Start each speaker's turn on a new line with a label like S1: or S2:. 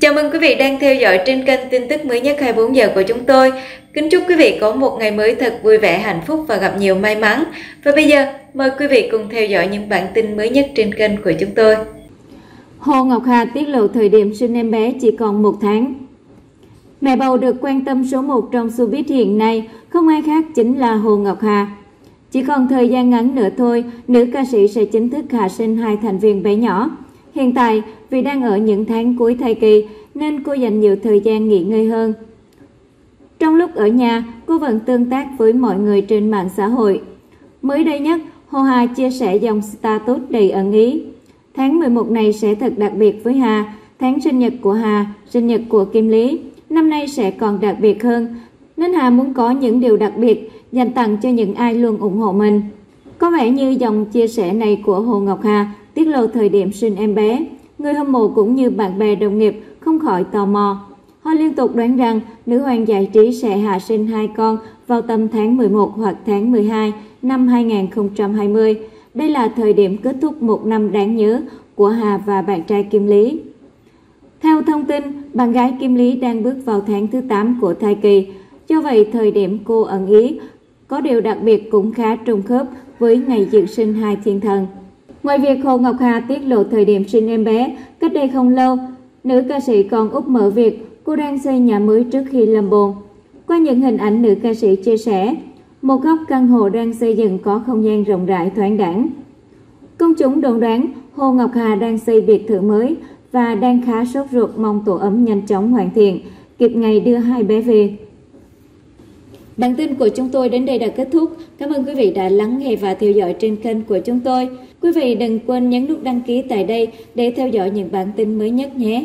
S1: Chào mừng quý vị đang theo dõi trên kênh tin tức mới nhất 24 giờ của chúng tôi. Kính chúc quý vị có một ngày mới thật vui vẻ, hạnh phúc và gặp nhiều may mắn. Và bây giờ, mời quý vị cùng theo dõi những bản tin mới nhất trên kênh của chúng tôi.
S2: Hồ Ngọc Hà tiết lộ thời điểm sinh em bé chỉ còn một tháng. Mẹ bầu được quan tâm số 1 trong showbiz hiện nay không ai khác chính là Hồ Ngọc Hà. Chỉ còn thời gian ngắn nữa thôi, nữ ca sĩ sẽ chính thức hạ sinh hai thành viên bé nhỏ. Hiện tại, vì đang ở những tháng cuối thai kỳ nên cô dành nhiều thời gian nghỉ ngơi hơn. Trong lúc ở nhà, cô vẫn tương tác với mọi người trên mạng xã hội. Mới đây nhất, Hồ Hà chia sẻ dòng status đầy ẩn ý. Tháng 11 này sẽ thật đặc biệt với Hà, tháng sinh nhật của Hà, sinh nhật của Kim Lý. Năm nay sẽ còn đặc biệt hơn, nên Hà muốn có những điều đặc biệt dành tặng cho những ai luôn ủng hộ mình. Có vẻ như dòng chia sẻ này của Hồ Ngọc Hà tiết lộ thời điểm sinh em bé. Người hâm mộ cũng như bạn bè đồng nghiệp không khỏi tò mò. Họ liên tục đoán rằng nữ hoàng giải trí sẽ hạ sinh hai con vào tầm tháng 11 hoặc tháng 12 năm 2020. Đây là thời điểm kết thúc một năm đáng nhớ của Hà và bạn trai Kim Lý. Theo thông tin, bạn gái Kim Lý đang bước vào tháng thứ 8 của thai kỳ. Do vậy, thời điểm cô ẩn ý có điều đặc biệt cũng khá trùng khớp với ngày dự sinh hai thiên thần. Ngoài việc Hồ Ngọc Hà tiết lộ thời điểm sinh em bé, cách đây không lâu, nữ ca sĩ còn úp mở việc cô đang xây nhà mới trước khi lâm bồn. Qua những hình ảnh nữ ca sĩ chia sẻ, một góc căn hộ đang xây dựng có không gian rộng rãi thoáng đẳng. Công chúng đồn đoán Hồ Ngọc Hà đang xây biệt thự mới và đang khá sốt ruột mong tổ ấm nhanh chóng hoàn thiện, kịp ngày đưa hai bé về. Bản tin của chúng tôi đến đây đã kết thúc. Cảm ơn quý vị đã lắng nghe và theo dõi trên kênh của chúng tôi. Quý vị đừng quên nhấn nút đăng ký tại đây để theo dõi những bản tin mới nhất nhé.